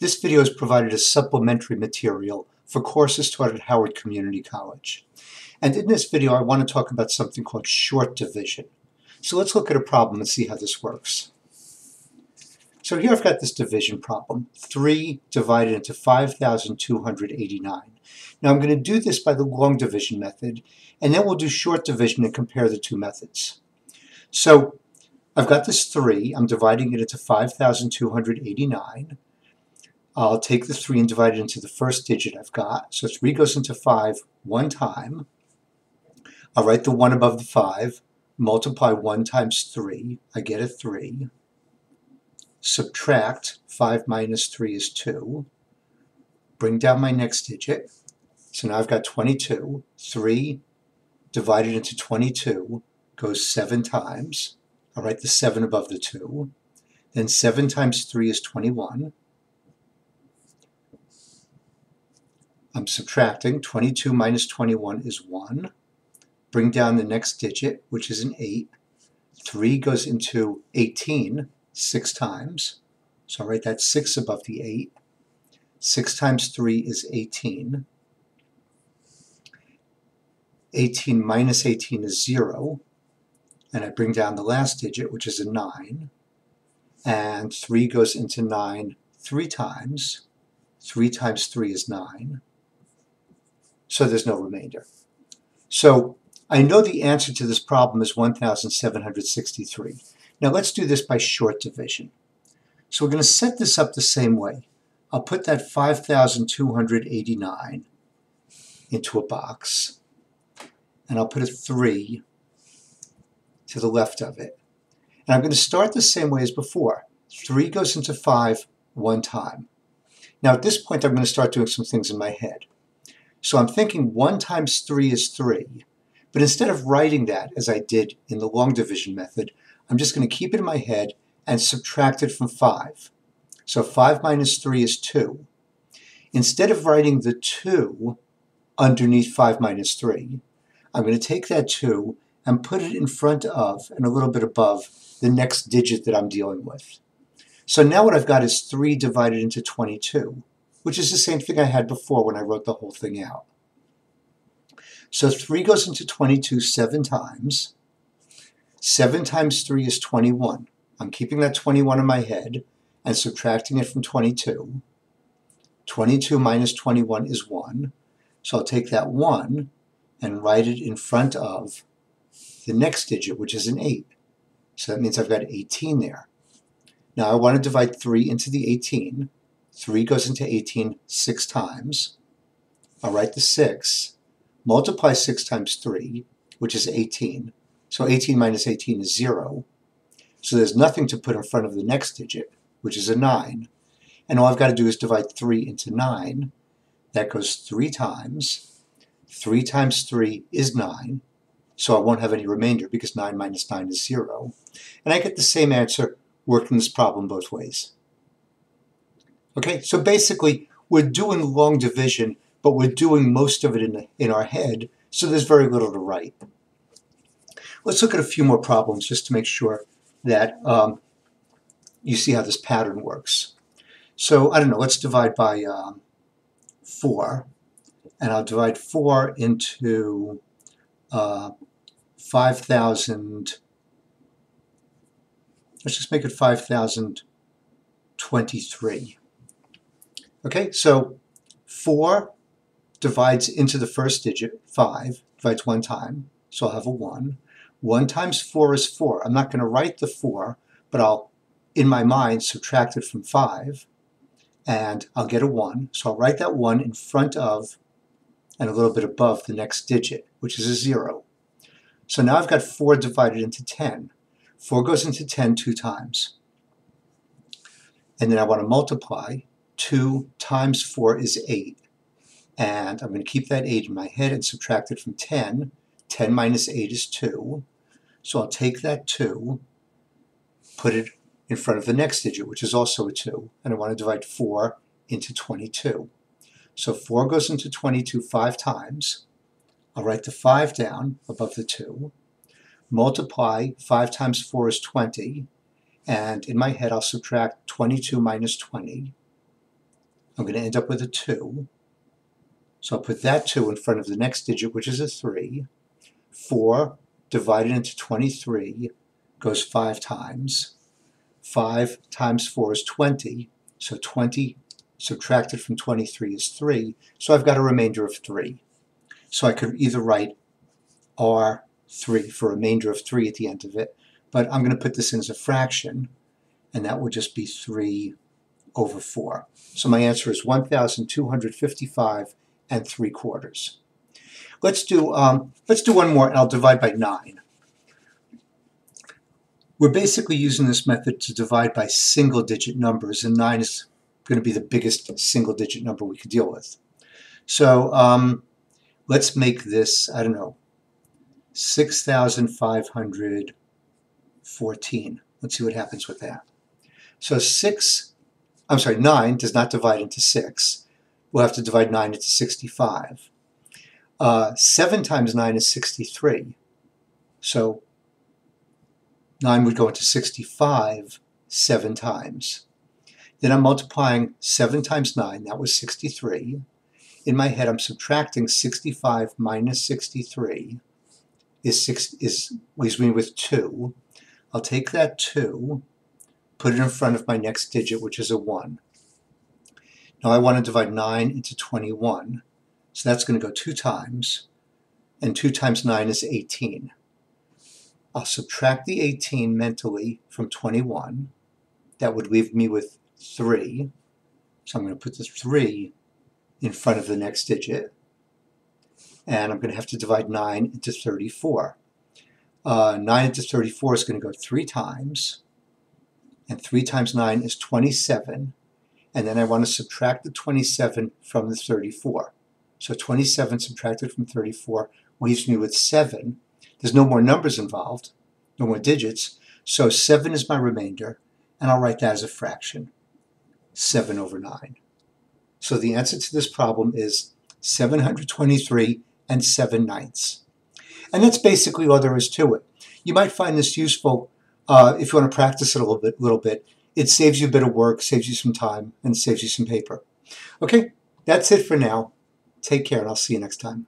This video is provided as supplementary material for courses taught at Howard Community College. And in this video, I want to talk about something called short division. So let's look at a problem and see how this works. So here I've got this division problem, 3 divided into 5,289. Now I'm going to do this by the long division method, and then we'll do short division and compare the two methods. So I've got this 3, I'm dividing it into 5,289. I'll take the 3 and divide it into the first digit I've got. So 3 goes into 5 one time. I'll write the 1 above the 5, multiply 1 times 3, I get a 3. Subtract 5 minus 3 is 2. Bring down my next digit. So now I've got 22. 3 divided into 22 goes 7 times. I'll write the 7 above the 2. Then 7 times 3 is 21. I'm subtracting. 22 minus 21 is 1. Bring down the next digit, which is an 8. 3 goes into 18 six times. So I'll write that 6 above the 8. 6 times 3 is 18. 18 minus 18 is 0 and I bring down the last digit, which is a 9, and 3 goes into 9 three times. 3 times 3 is 9, so there's no remainder. So I know the answer to this problem is 1,763. Now let's do this by short division. So we're going to set this up the same way. I'll put that 5,289 into a box, and I'll put a 3 to the left of it. And I'm going to start the same way as before. 3 goes into 5 one time. Now at this point I'm going to start doing some things in my head. So I'm thinking 1 times 3 is 3. But instead of writing that as I did in the long division method, I'm just going to keep it in my head and subtract it from 5. So 5 minus 3 is 2. Instead of writing the 2 underneath 5 minus 3, I'm going to take that 2 and put it in front of and a little bit above the next digit that I'm dealing with. So now what I've got is 3 divided into 22, which is the same thing I had before when I wrote the whole thing out. So 3 goes into 22 seven times. 7 times 3 is 21. I'm keeping that 21 in my head and subtracting it from 22. 22 minus 21 is 1. So I'll take that 1 and write it in front of the next digit, which is an 8. So that means I've got 18 there. Now I want to divide 3 into the 18. 3 goes into 18 six times. I'll write the 6. Multiply 6 times 3, which is 18. So 18 minus 18 is 0. So there's nothing to put in front of the next digit, which is a 9. And all I've got to do is divide 3 into 9. That goes 3 times. 3 times 3 is 9 so I won't have any remainder because 9 minus 9 is 0. And I get the same answer working this problem both ways. Okay, so basically we're doing long division, but we're doing most of it in, in our head, so there's very little to write. Let's look at a few more problems just to make sure that um, you see how this pattern works. So, I don't know, let's divide by um, 4, and I'll divide 4 into uh, 5,000, let's just make it 5,023. Okay, so 4 divides into the first digit, 5, divides one time, so I'll have a 1. 1 times 4 is 4. I'm not going to write the 4, but I'll, in my mind, subtract it from 5, and I'll get a 1. So I'll write that 1 in front of and a little bit above the next digit, which is a 0. So now I've got 4 divided into 10. 4 goes into 10 two times. And then I want to multiply. 2 times 4 is 8. And I'm going to keep that 8 in my head and subtract it from 10. 10 minus 8 is 2. So I'll take that 2, put it in front of the next digit, which is also a 2. And I want to divide 4 into 22. So 4 goes into 22 five times. I'll write the 5 down above the 2. Multiply 5 times 4 is 20. And in my head, I'll subtract 22 minus 20. I'm going to end up with a 2. So I'll put that 2 in front of the next digit, which is a 3. 4 divided into 23 goes 5 times. 5 times 4 is 20, so 20 subtracted from 23 is 3, so I've got a remainder of 3. So I could either write R3 for remainder of 3 at the end of it, but I'm going to put this in as a fraction, and that would just be 3 over 4. So my answer is 1,255 and 3 quarters. Let's do, um, let's do one more, and I'll divide by 9. We're basically using this method to divide by single-digit numbers, and 9 is going to be the biggest single-digit number we could deal with. So um, let's make this, I don't know, 6,514. Let's see what happens with that. So 6, I'm sorry, 9 does not divide into 6. We'll have to divide 9 into 65. Uh, 7 times 9 is 63. So 9 would go into 65 seven times. Then I'm multiplying 7 times 9, that was 63. In my head, I'm subtracting 65 minus 63 is, six, is leaves me with 2. I'll take that 2, put it in front of my next digit, which is a 1. Now I want to divide 9 into 21, so that's going to go 2 times, and 2 times 9 is 18. I'll subtract the 18 mentally from 21. That would leave me with 3. So I'm going to put the 3 in front of the next digit. And I'm going to have to divide 9 into 34. Uh, 9 into 34 is going to go 3 times. And 3 times 9 is 27. And then I want to subtract the 27 from the 34. So 27 subtracted from 34 leaves me with 7 there's no more numbers involved, no more digits, so 7 is my remainder, and I'll write that as a fraction, 7 over 9. So the answer to this problem is 723 and 7 ninths. And that's basically all there is to it. You might find this useful uh, if you want to practice it a little bit, little bit. It saves you a bit of work, saves you some time, and saves you some paper. Okay, that's it for now. Take care, and I'll see you next time.